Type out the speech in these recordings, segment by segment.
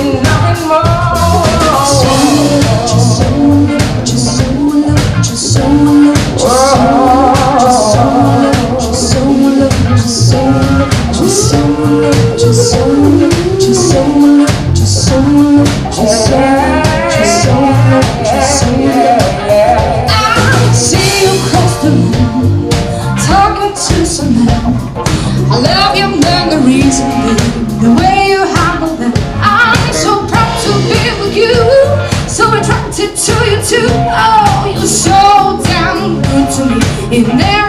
I We've never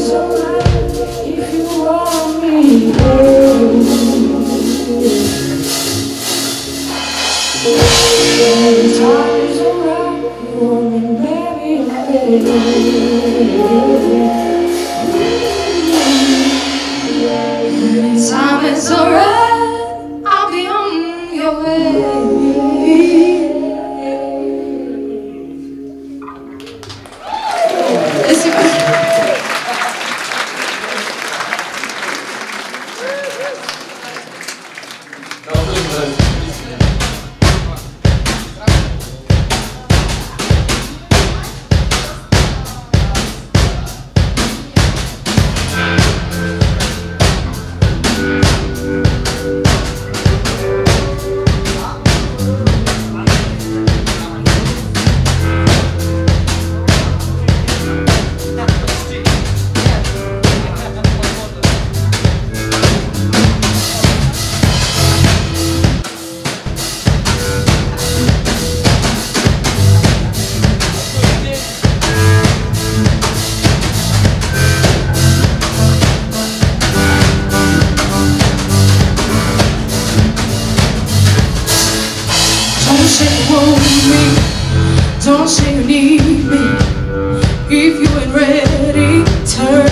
so say you want me? Don't say you need me? If you ain't ready, turn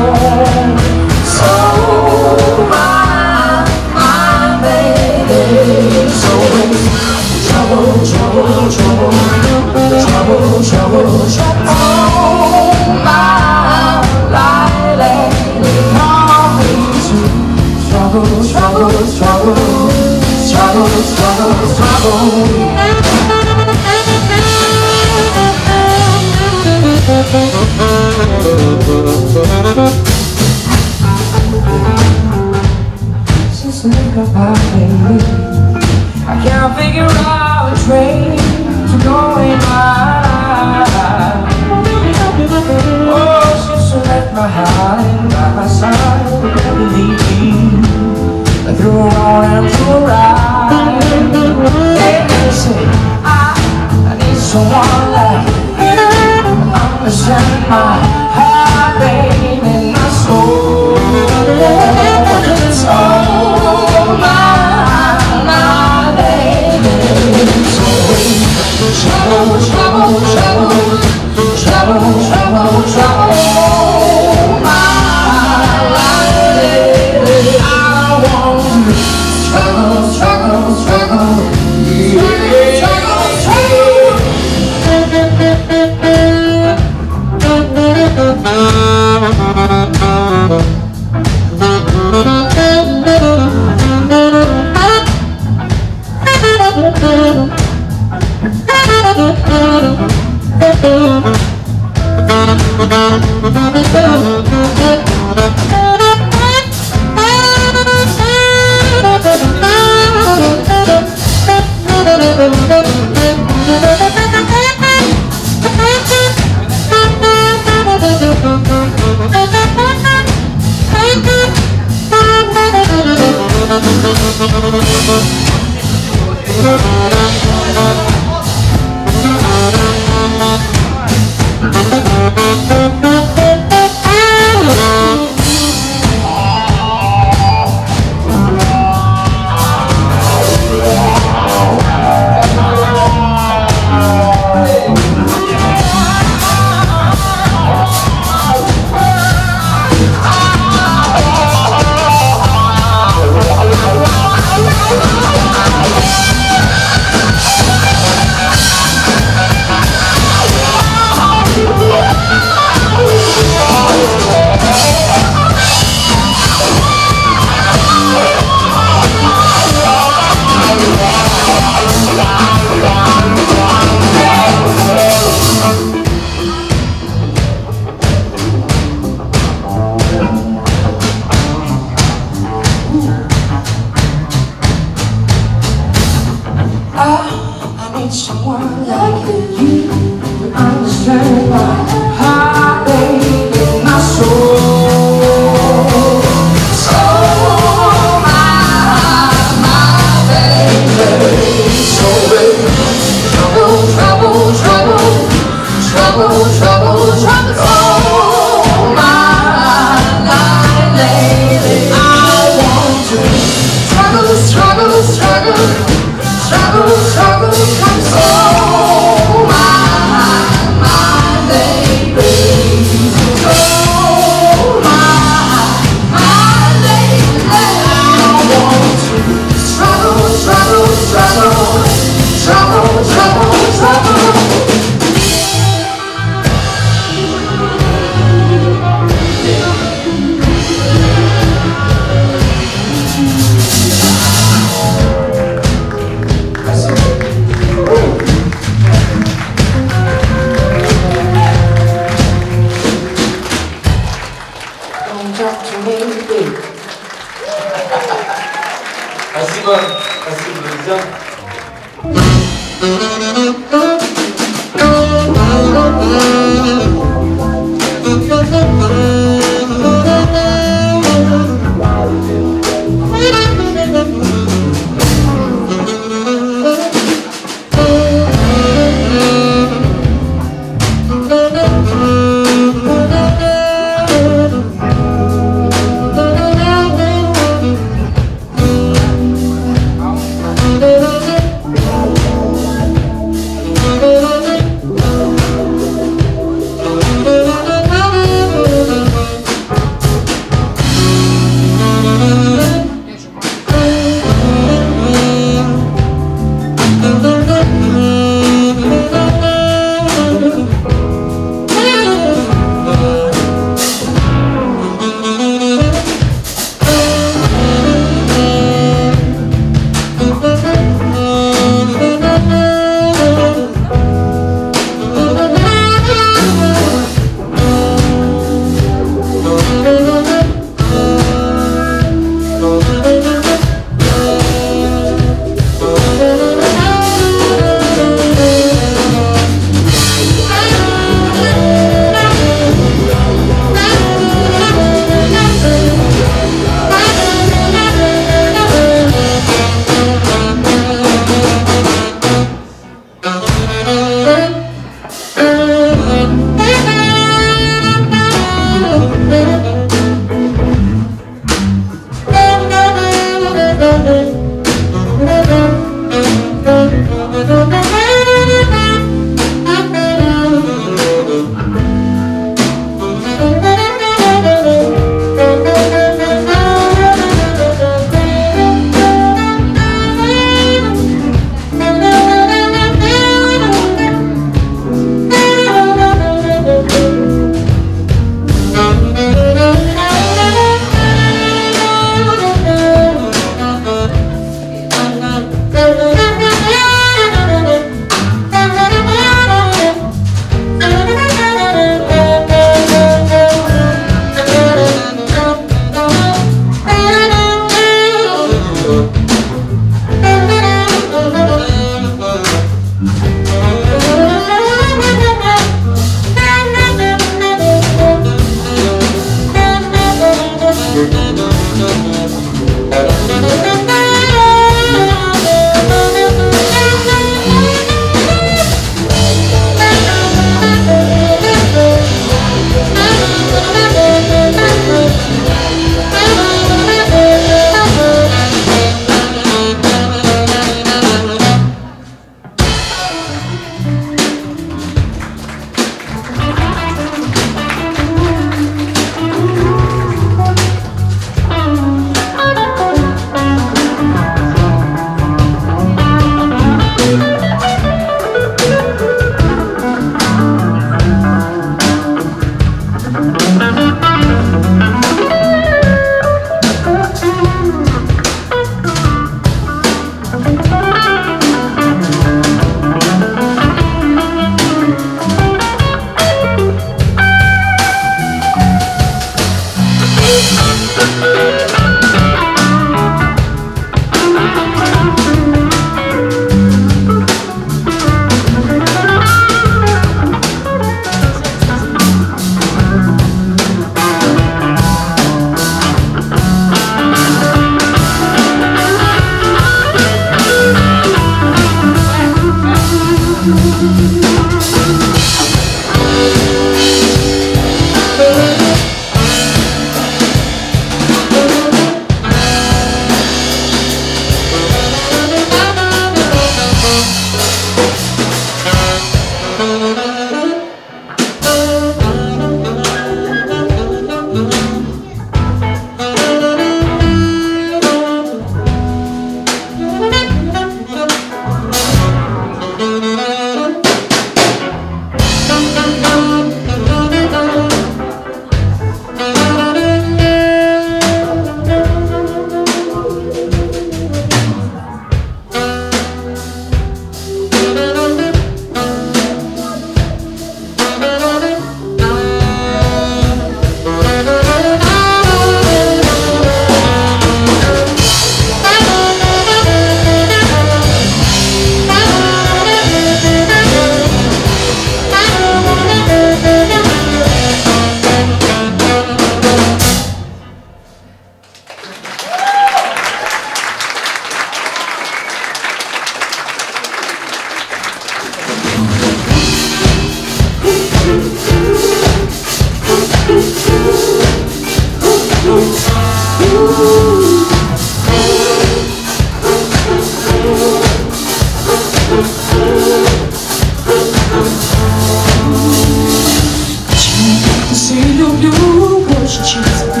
люблю больше, чем ты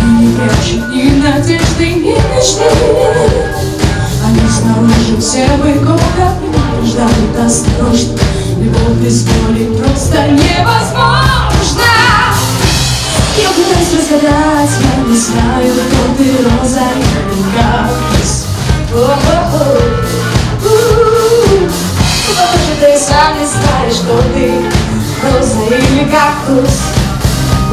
Они не прячут ни надежды, ни мечты Они снаружи все выгода Ждали осторожно Любовь без боли просто невозможно Я пытаюсь разгадать, я не знаю, кто ты, роза О-о-о. У-у-у. Похоже, ты сам не знаешь, что ты роза или кактус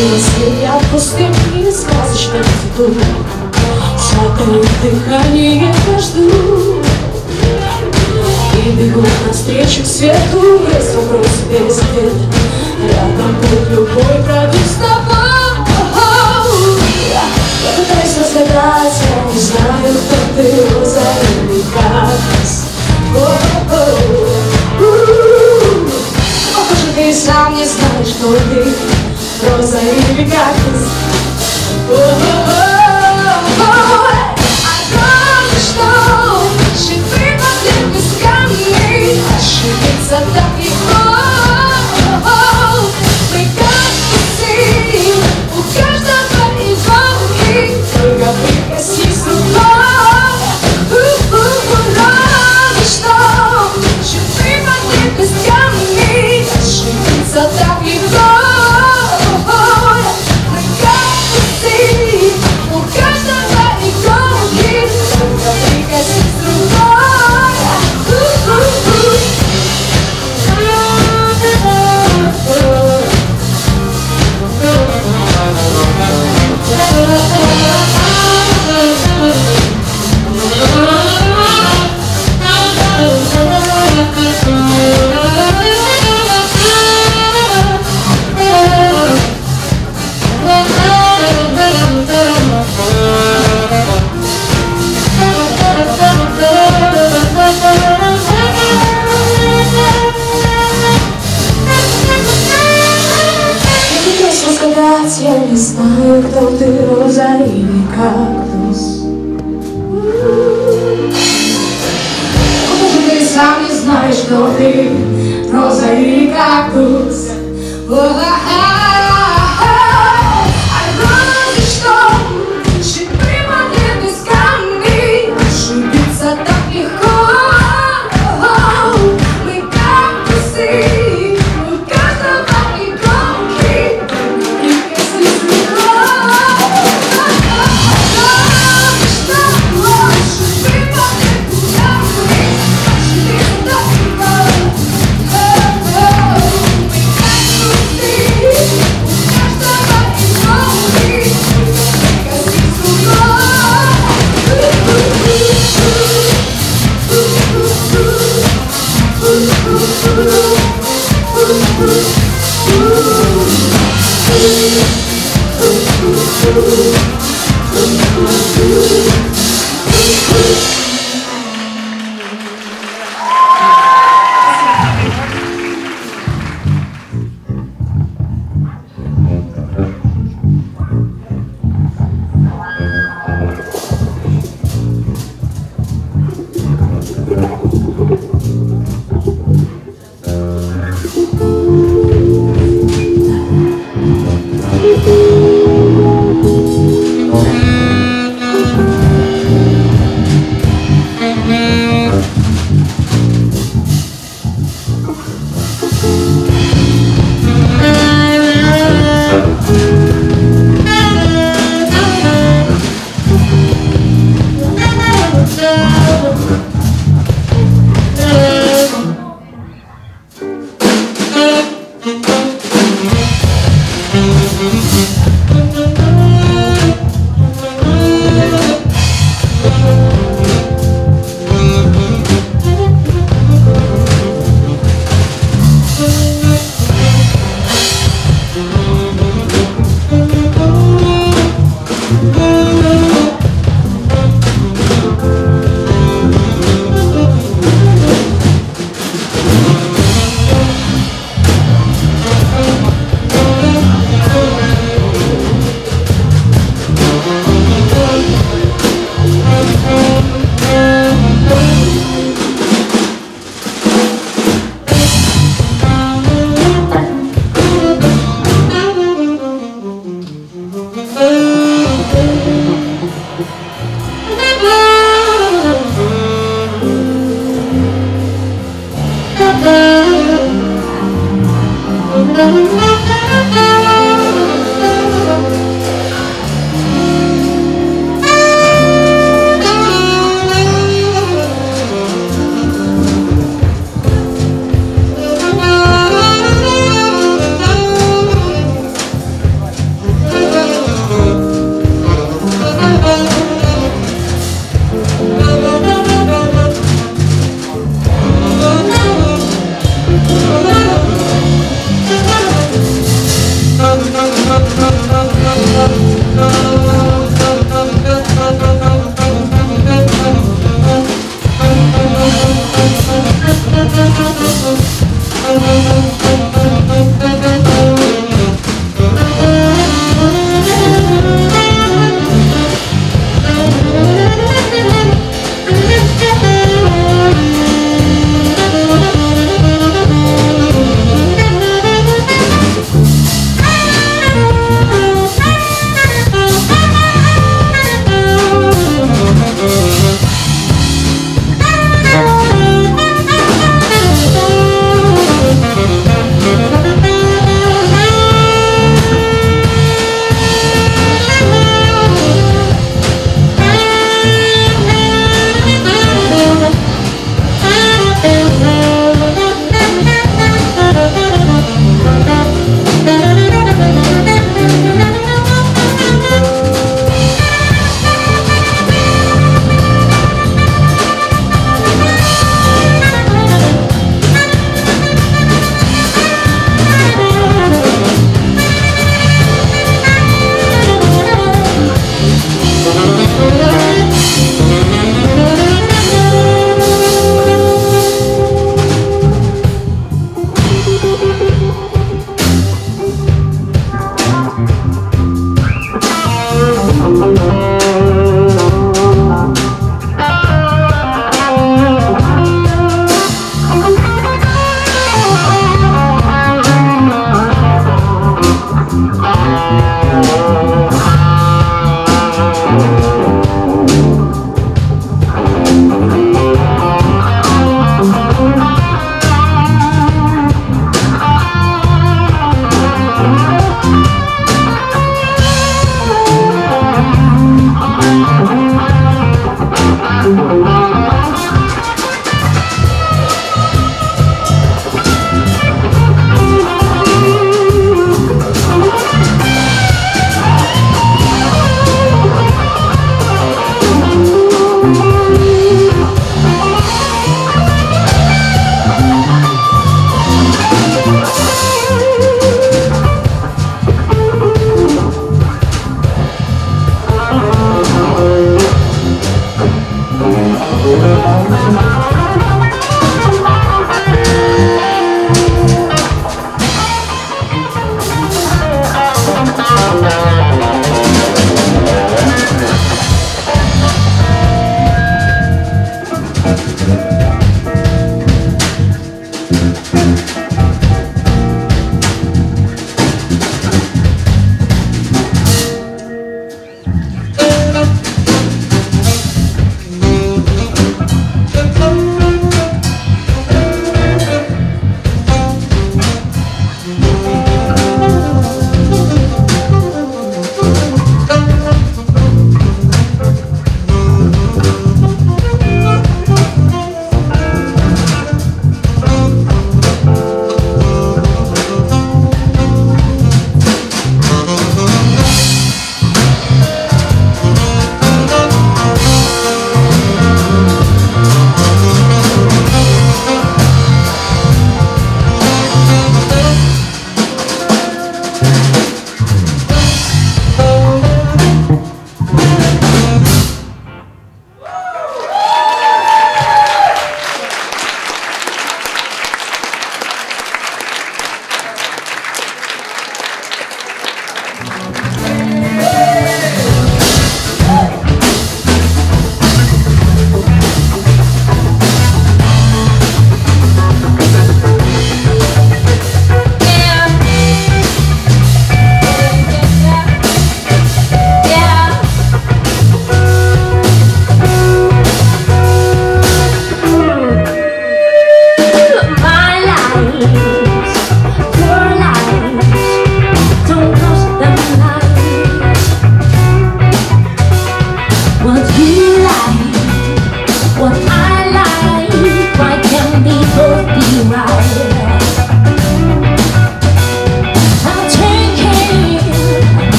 свет я пустым и сказочным иду Смотрю дыхание жду. И бегу навстречу свету Без вопрос, без ответ Рядом будет любой пробег с тобой. Я пытаюсь разгадать, я не знаю, кто ты, Роза, или как Похоже, ты сам не знаешь, кто ты. close, I. Oh, oh, oh, don't know. She thinks I'm. She gets.